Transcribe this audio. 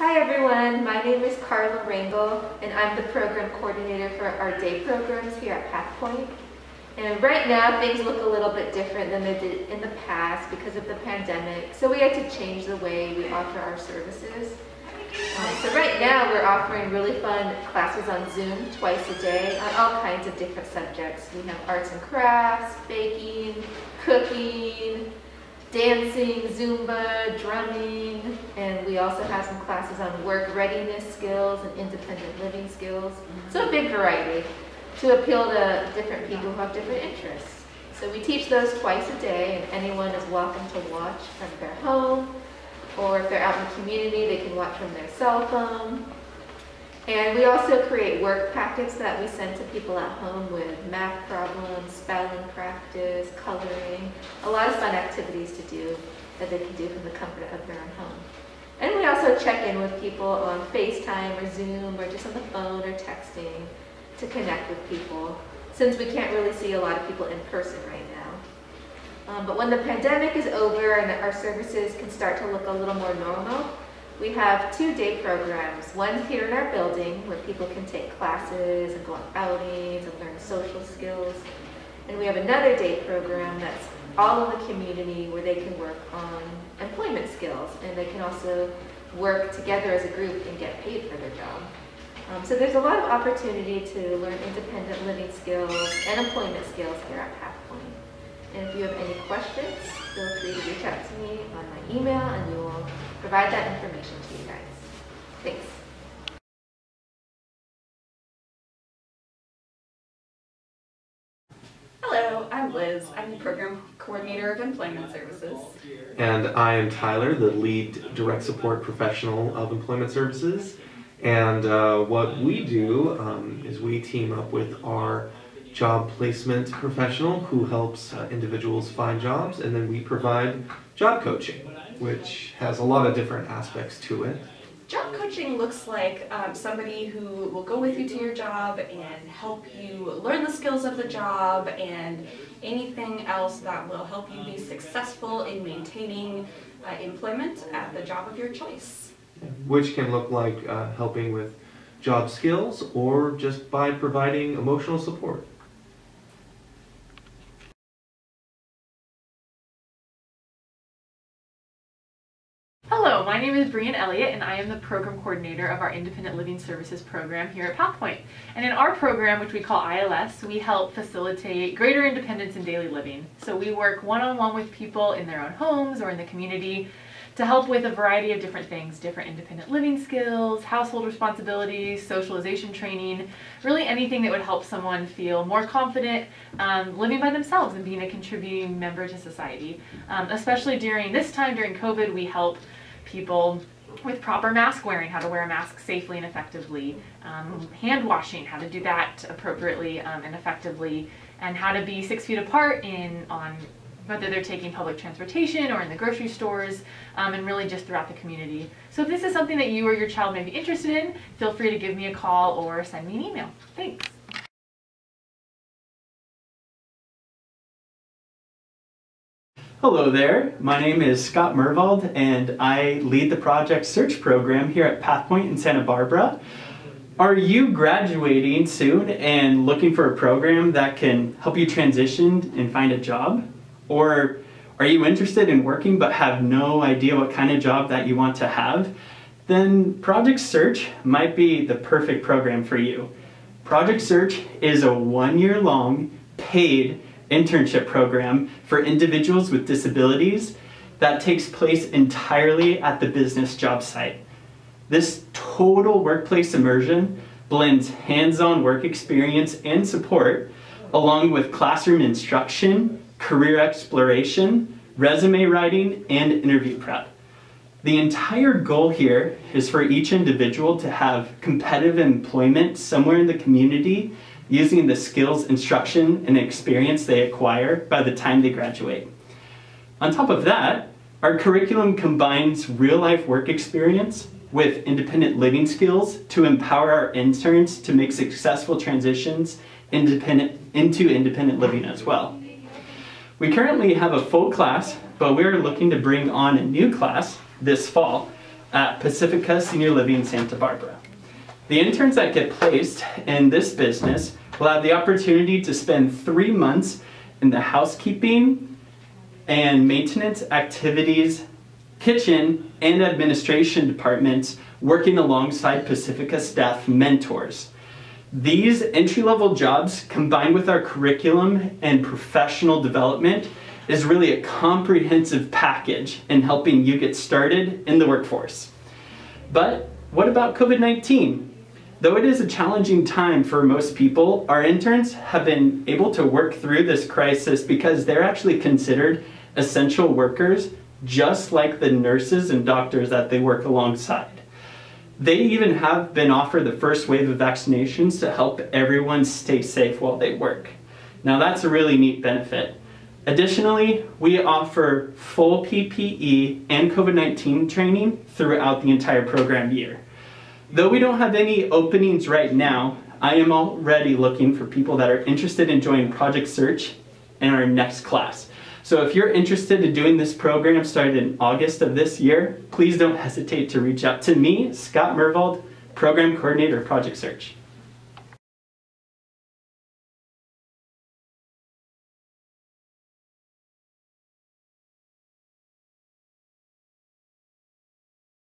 Hi everyone, my name is Carla Rangel and I'm the program coordinator for our day programs here at Pathpoint. And right now things look a little bit different than they did in the past because of the pandemic, so we had to change the way we offer our services. Um, so right now we're offering really fun classes on Zoom twice a day on all kinds of different subjects. We have arts and crafts, baking, cooking, dancing, Zumba, drumming, and we also have some classes on work readiness skills and independent living skills. So a big variety to appeal to different people who have different interests. So we teach those twice a day and anyone is welcome to watch from their home or if they're out in the community they can watch from their cell phone. And we also create work packets that we send to people at home with math problems, spelling practice, coloring, a lot of fun activities to do that they can do from the comfort of their own home. And we also check in with people on FaceTime or Zoom or just on the phone or texting to connect with people since we can't really see a lot of people in person right now. Um, but when the pandemic is over and our services can start to look a little more normal, we have two day programs. One here in our building where people can take classes and go on outings and learn social skills. And we have another day program that's all in the community where they can work on employment skills and they can also work together as a group and get paid for their job. Um, so there's a lot of opportunity to learn independent living skills and employment skills here at Pathpoint. And if you have any questions, feel free to reach out to me on my email and we will provide that information to you guys. Thanks. Hello, I'm Liz. I'm the Program Coordinator of Employment Services. And I am Tyler, the lead direct support professional of Employment Services. And uh, what we do um, is we team up with our job placement professional who helps uh, individuals find jobs, and then we provide job coaching, which has a lot of different aspects to it. Job coaching looks like um, somebody who will go with you to your job and help you learn the skills of the job and anything else that will help you be successful in maintaining uh, employment at the job of your choice. Which can look like uh, helping with job skills or just by providing emotional support. My name is Brian Elliott and I am the program coordinator of our Independent Living Services program here at Pathpoint. And in our program, which we call ILS, we help facilitate greater independence in daily living. So we work one-on-one -on -one with people in their own homes or in the community to help with a variety of different things, different independent living skills, household responsibilities, socialization training, really anything that would help someone feel more confident um, living by themselves and being a contributing member to society. Um, especially during this time, during COVID, we help people with proper mask wearing, how to wear a mask safely and effectively, um, hand washing, how to do that appropriately um, and effectively, and how to be six feet apart in on whether they're taking public transportation or in the grocery stores, um, and really just throughout the community. So if this is something that you or your child may be interested in, feel free to give me a call or send me an email. Thanks. Hello there, my name is Scott Mervald and I lead the Project Search program here at Pathpoint in Santa Barbara. Are you graduating soon and looking for a program that can help you transition and find a job? Or are you interested in working but have no idea what kind of job that you want to have? Then Project Search might be the perfect program for you. Project Search is a one year long paid internship program for individuals with disabilities that takes place entirely at the business job site. This total workplace immersion blends hands-on work experience and support along with classroom instruction, career exploration, resume writing, and interview prep. The entire goal here is for each individual to have competitive employment somewhere in the community using the skills, instruction, and experience they acquire by the time they graduate. On top of that, our curriculum combines real-life work experience with independent living skills to empower our interns to make successful transitions independent, into independent living as well. We currently have a full class, but we're looking to bring on a new class this fall. at Pacifica Senior Living Santa Barbara. The interns that get placed in this business will have the opportunity to spend three months in the housekeeping and maintenance activities, kitchen, and administration departments working alongside Pacifica staff mentors. These entry-level jobs combined with our curriculum and professional development is really a comprehensive package in helping you get started in the workforce. But what about COVID-19? Though it is a challenging time for most people, our interns have been able to work through this crisis because they're actually considered essential workers just like the nurses and doctors that they work alongside. They even have been offered the first wave of vaccinations to help everyone stay safe while they work. Now that's a really neat benefit. Additionally, we offer full PPE and COVID-19 training throughout the entire program year. Though we don't have any openings right now, I am already looking for people that are interested in joining Project Search in our next class. So if you're interested in doing this program started in August of this year, please don't hesitate to reach out to me, Scott Mervald, Program Coordinator, Project Search.